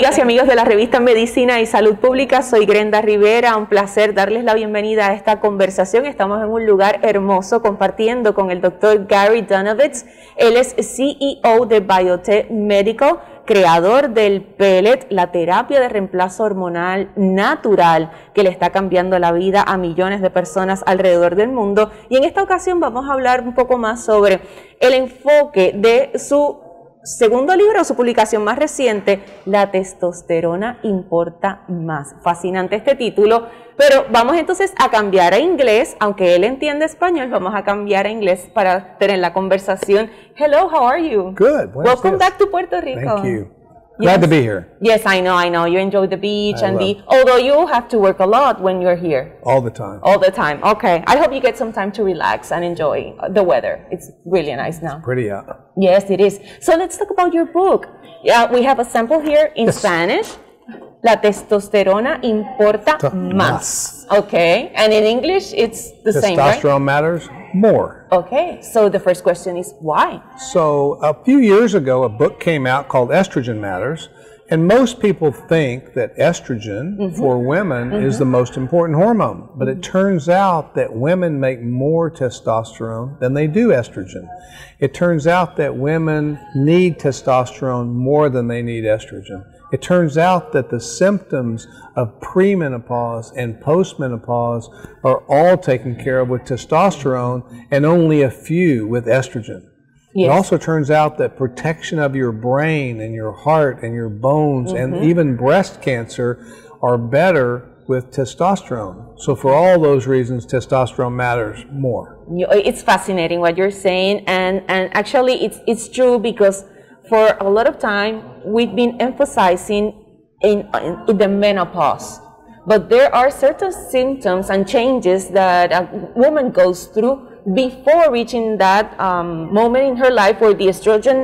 amigas y amigos de la revista Medicina y Salud Pública, soy Grenda Rivera, un placer darles la bienvenida a esta conversación. Estamos en un lugar hermoso compartiendo con el doctor Gary Donovitz. Él es CEO de Biotech Medical, creador del pellet, la terapia de reemplazo hormonal natural que le está cambiando la vida a millones de personas alrededor del mundo. Y en esta ocasión vamos a hablar un poco más sobre el enfoque de su segundo libro, su publicación más reciente, La testosterona importa más. Fascinante este título, pero vamos entonces a cambiar a inglés, aunque él entiende español, vamos a cambiar a inglés para tener la conversación. Hello, how are you? Good. Welcome back to Puerto Rico. Thank you. Glad to be here. Yes, I know, I know. You enjoy the beach I and the. Although you have to work a lot when you're here. All the time. All the time. Okay. I hope you get some time to relax and enjoy the weather. It's really nice now. Pretty out. Yes, it is. So let's talk about your book. Yeah, we have a sample here in Yes. Spanish. La testosterona importa Ta- más. Okay. And in English, it's the same, right? Testosterone matters more. Okay. So the first question is why? So, a few years ago, a book came out called Estrogen Matters. And most people think that estrogen Mm-hmm. for women is the most important hormone. But it turns out that women make more testosterone than they do estrogen. It turns out that women need testosterone more than they need estrogen. It turns out that the symptoms of premenopause and postmenopause are all taken care of with testosterone and only a few with estrogen. It also turns out that protection of your brain and your heart and your bones and mm-hmm. even breast cancer are better with testosterone. So, for all those reasons, testosterone matters more. It's fascinating what you're saying, and, and actually, it's, it's true because for a lot of time we've been emphasizing in, in, in the menopause. But there are certain symptoms and changes that a woman goes through before reaching that um, moment in her life where the estrogen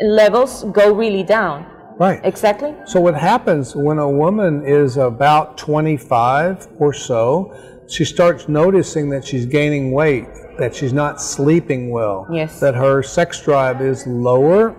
levels go really down. Right. Exactly? So, what happens when a woman is about 25 or so, she starts noticing that she's gaining weight, that she's not sleeping well, Yes. that her sex drive is lower,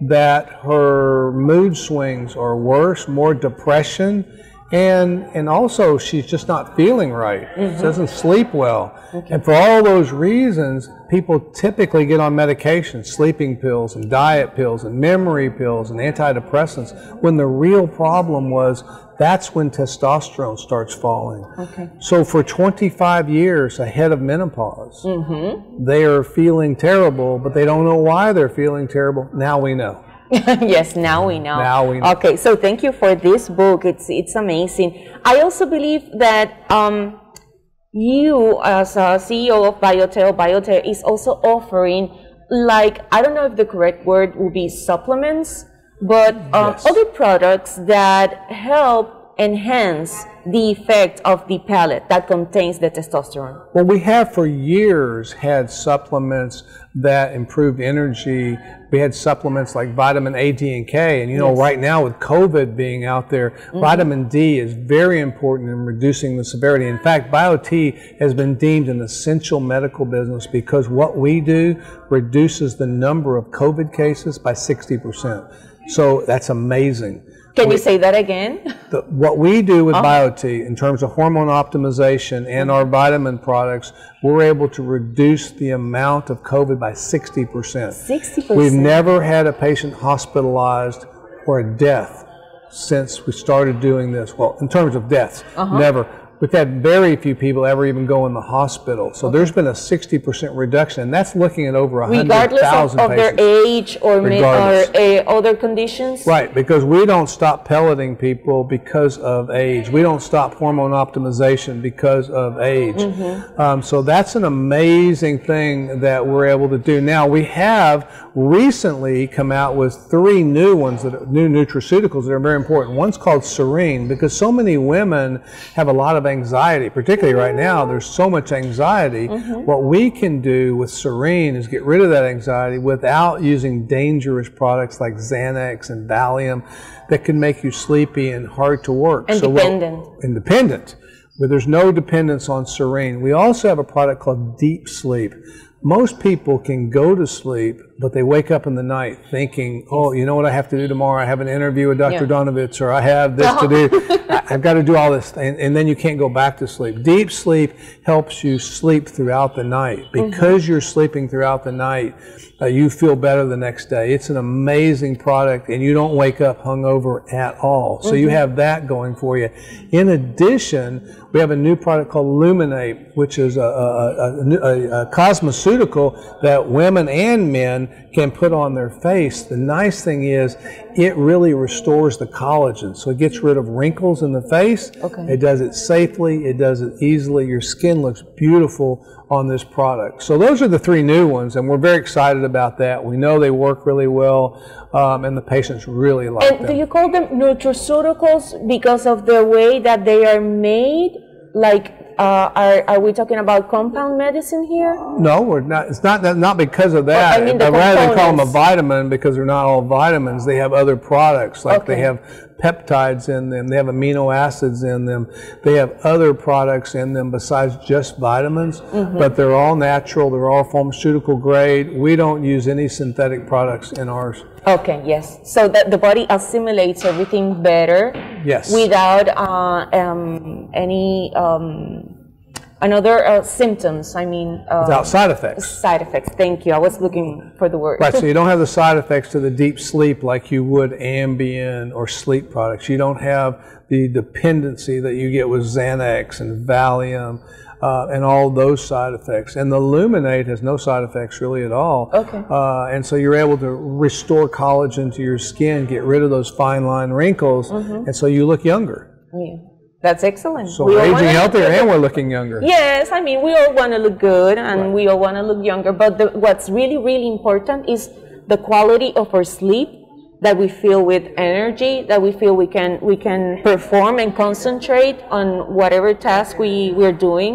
that her mood swings are worse, more depression, and and also she's just not feeling right. She mm-hmm. doesn't sleep well. And for all those reasons, people typically get on medication, sleeping pills and diet pills and memory pills and antidepressants when the real problem was that's when testosterone starts falling. Okay. So for 25 years ahead of menopause, mm-hmm. they are feeling terrible, but they don't know why they're feeling terrible. Now we know. yes, now we know. Now we know. Okay, so thank you for this book. It's it's amazing. I also believe that um, you, as a CEO of BioTE, BioTE is also offering like I don't know if the correct word would be supplements, but um, Yes. other products that help enhance the effect of the pellet that contains the testosterone. Well, we have for years had supplements that improved energy. We had supplements like vitamin A, D, and K. And you know, Yes. right now with COVID being out there, mm-hmm. vitamin D is very important in reducing the severity. In fact, BioTE has been deemed an essential medical business because what we do reduces the number of COVID cases by 60%. So that's amazing. Can you say that again? The, what we do with oh. BioTE in terms of hormone optimization and our vitamin products, we're able to reduce the amount of COVID by 60%. 60%. We've never had a patient hospitalized or a death since we started doing this. Well, in terms of deaths, uh-huh. never. We've had very few people ever even go in the hospital. So there's been a 60% reduction, and that's looking at over Regardless of, 100,000 of their age or, or Regardless. uh, other conditions? Right, because we don't stop pelleting people because of age. We don't stop hormone optimization because of age. Um, so that's an amazing thing that we're able to do. Now we have recently come out with three new ones that are, new nutraceuticals that are very important. One's called Serene because so many women have a lot of anxiety, particularly right now. There's so much anxiety. Mm-hmm. What we can do with Serene is get rid of that anxiety without using dangerous products like Xanax and Valium that can make you sleepy and hard to work. And So dependent. independent, but there's no dependence on Serene. We also have a product called Deep Sleep. Most people can go to sleep but they wake up in the night thinking, oh, you know what I have to do tomorrow? I have an interview with Dr. Yeah. Donovitz, or I have this to do. I- I've got to do all this, and, and then you can't go back to sleep. Deep sleep helps you sleep throughout the night. Mm-hmm. Because you're sleeping throughout the night, uh, you feel better the next day. It's an amazing product, and you don't wake up hungover at all. So Mm-hmm. you have that going for you. In addition, we have a new product called Luminate, which is a, a, a, a, a cosmeceutical that women and men can put on their face. The nice thing is, it really restores the collagen. So it gets rid of wrinkles in the face. Okay. It does it safely, it does it easily. Your skin looks beautiful on this product. So those are the three new ones, and we're very excited about that. We know they work really well, um, and the patients really like And them. do you call them nutraceuticals because of the way that they are made? Like, uh, are, are we talking about compound medicine here? No, we're not. It's not that, not because of that. I mean I'd rather than call them a vitamin because they're not all vitamins. They have other products like they have peptides in them. They have amino acids in them. They have other products in them besides just vitamins. Mm-hmm. But they're all natural. They're all pharmaceutical grade. We don't use any synthetic products in ours. Okay, yes. So that the body assimilates everything better Yes. without uh, um, any um, another uh, symptoms. I mean, uh, Without side effects. side effects. Thank you. I was looking for the word. Right, so you don't have the side effects to the deep sleep like you would Ambien or sleep products. You don't have the dependency that you get with Xanax and Valium uh, and all those side effects. And the Luminate has no side effects really at all. Okay. Uh, and so you're able to restore collagen to your skin, get rid of those fine line wrinkles, and so you look younger. Yeah. That's excellent. So We we're aging wanna- healthier and we're looking younger. Yes, I mean we all want to look good and we all want to look younger. But the, what's really, really important is the quality of our sleep. That we feel with energy. That we feel we can we can perform and concentrate on whatever task we we're doing,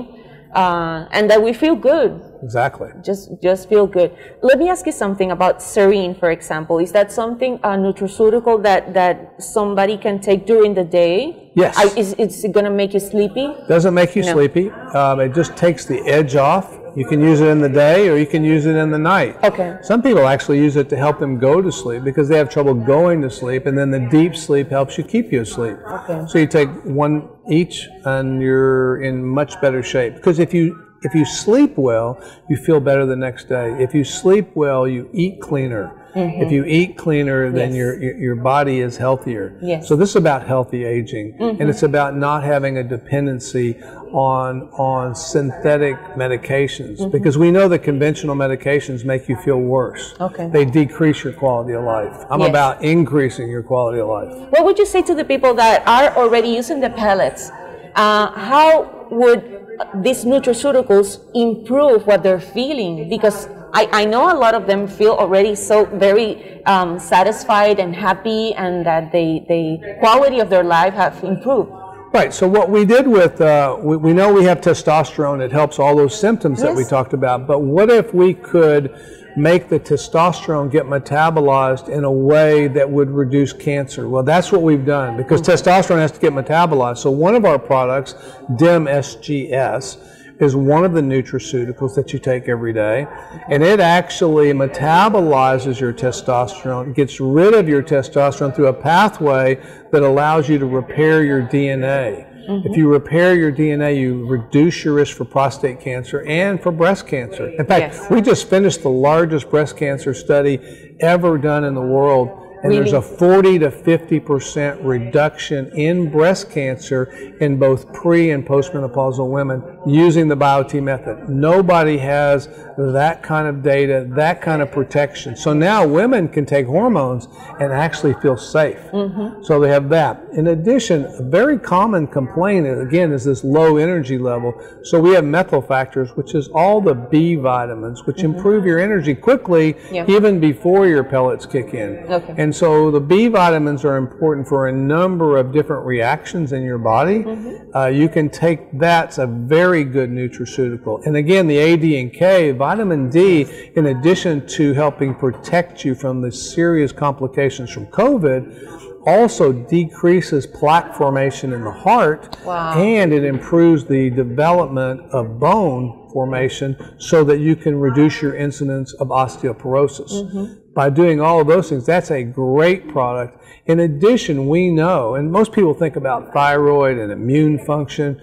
uh, and that we feel good. Exactly. Just just feel good. Let me ask you something about serene, for example. Is that something a nutraceutical that that somebody can take during the day? Yes. I, is is it gonna make you sleepy? Doesn't make you No. sleepy. Um, it just takes the edge off. You can use it in the day or you can use it in the night. Okay. Some people actually use it to help them go to sleep because they have trouble going to sleep, and then the deep sleep helps you keep you asleep. Okay. So you take one each, and you're in much better shape. Because if you if you sleep well, you feel better the next day. If you sleep well, you eat cleaner. Mm-hmm. If you eat cleaner, then Yes. your, your your body is healthier. Yes. So this is about healthy aging, mm-hmm. and it's about not having a dependency on on synthetic medications mm-hmm. because we know that conventional medications make you feel worse. Okay. They decrease your quality of life. I'm Yes. about increasing your quality of life. What would you say to the people that are already using the pellets? Uh, how would these nutraceuticals improve what they're feeling? Because I, I know a lot of them feel already so very um, satisfied and happy, and that they, the quality of their life have improved. Right. So what we did with uh, we, we know we have testosterone. It helps all those symptoms that we talked about. But what if we could make the testosterone get metabolized in a way that would reduce cancer? Well, that's what we've done because hmm. testosterone has to get metabolized. So one of our products, DIM SGS, is one of the nutraceuticals that you take every day, and it actually metabolizes your testosterone, it gets rid of your testosterone through a pathway that allows you to repair your DNA. Mm-hmm. If you repair your DNA, you reduce your risk for prostate cancer and for breast cancer. In fact, Yes. we just finished the largest breast cancer study ever done in the world. And there's a 40 to 50 percent reduction in breast cancer in both pre and postmenopausal women using the BioTE method. Nobody has that kind of data, that kind of protection. So now women can take hormones and actually feel safe. Mm-hmm. So they have that. In addition, a very common complaint, again, is this low energy level. So we have methyl factors, which is all the B vitamins, which mm-hmm. improve your energy quickly, Yeah. even before your pellets kick in. Okay. And so the B vitamins are important for a number of different reactions in your body. Uh, you can take that's a very good nutraceutical. And again, the A, D, and K, vitamin D, in addition to helping protect you from the serious complications from COVID, also decreases plaque formation in the heart Wow. and it improves the development of bone formation so that you can reduce your incidence of osteoporosis. Mm-hmm. By doing all of those things, that's a great product. In addition, we know, and most people think about thyroid and immune function,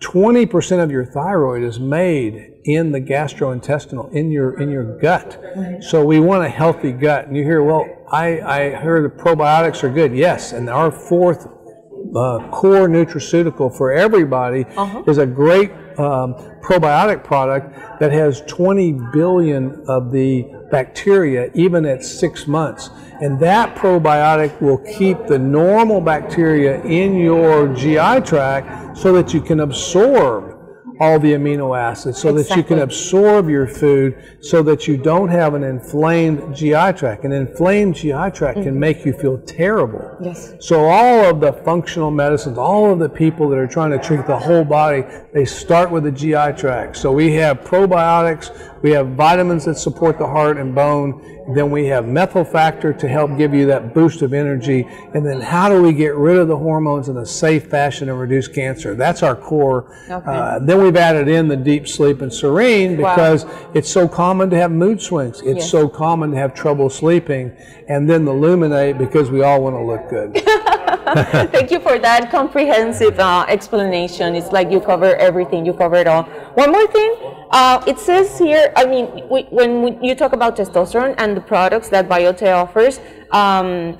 20% of your thyroid is made in the gastrointestinal, in your in your gut. So we want a healthy gut. And you hear, well, I, I heard the probiotics are good. Yes, and our fourth uh, core nutraceutical for everybody is a great um, probiotic product that has 20 billion of the bacteria even at six months. And that probiotic will keep the normal bacteria in your GI tract so that you can absorb all the amino acids, so that you can absorb your food, so that you don't have an inflamed GI tract. An inflamed GI tract can mm-hmm. make you feel terrible. Yes. So all of the functional medicines, all of the people that are trying to treat the whole body, they start with the GI tract. So we have probiotics, we have vitamins that support the heart and bone, then we have methyl factor to help give you that boost of energy, and then how do we get rid of the hormones in a safe fashion and reduce cancer? That's our core. Okay. Uh, then we've added in the deep sleep and serene Wow. because it's so common to have mood swings. It's Yes. so common to have trouble sleeping, and then the luminate because we all want to look good. Thank you for that comprehensive uh, explanation. It's like you cover everything, you cover it all. One more thing, uh, it says here, I mean, we, when we, you talk about testosterone and the products that Biote offers, um,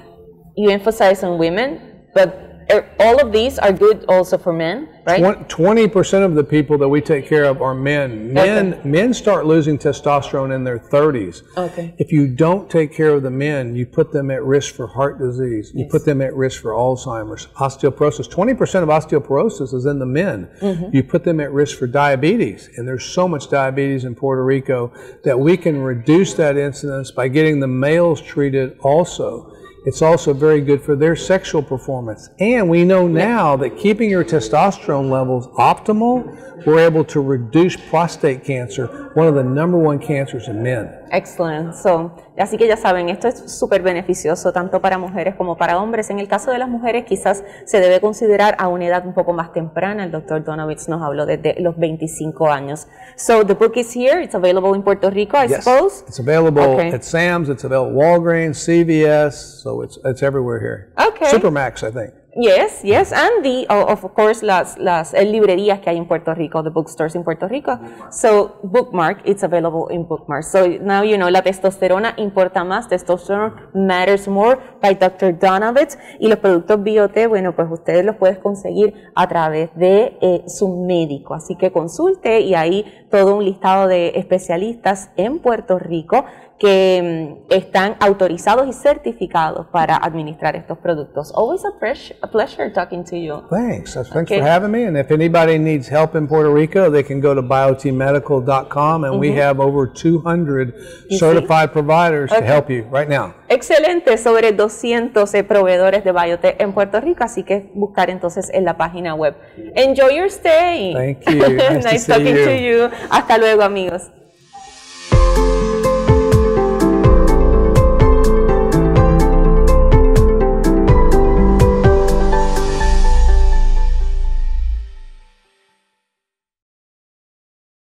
you emphasize on women, but all of these are good also for men, right? Twenty percent of the people that we take care of are men. Men men start losing testosterone in their thirties. Okay. If you don't take care of the men, you put them at risk for heart disease. You put them at risk for Alzheimer's, osteoporosis. Twenty percent of osteoporosis is in the men. Mm-hmm. You put them at risk for diabetes, and there's so much diabetes in Puerto Rico that we can reduce that incidence by getting the males treated also. It's also very good for their sexual performance. And we know now that keeping your testosterone levels optimal, we're able to reduce prostate cancer, one of the number one cancers in men. Excellent. So, así que ya saben, esto es súper beneficioso tanto para mujeres como para hombres. En el caso de las mujeres, quizás se debe considerar a una edad un poco más temprana. El doctor Donovitz nos habló desde los 25 años. So, the book is here. It's available in Puerto Rico, I suppose. It's available Okay. at Sam's, it's available at Walgreens, CVS, so it's it's everywhere here. Okay. Supermax, I think. Yes, yes, and the of course las las eh, librerías que hay en Puerto Rico, the bookstores in Puerto Rico. So Bookmark, it's available in Bookmark. So now you know la testosterona importa más, testosterone matters more by Dr. Donovitz y los productos Biote, bueno, pues ustedes los pueden conseguir a través de eh, su médico. Así que consulte y ahí todo un listado de especialistas en Puerto Rico que mm, están autorizados y certificados para administrar estos productos. Always a, pleasure talking to you. Thanks. Thanks Okay. for having me. And if anybody needs help in Puerto Rico, they can go to biotmedical.com and we have over 200 certified providers to help you right now. Excelente, sobre 200 eh, proveedores de Biotech en Puerto Rico, así que buscar entonces en la página web. Enjoy your stay. Thank you. Nice talking you. to you. Hasta luego, amigos.